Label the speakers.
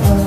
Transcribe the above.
Speaker 1: love.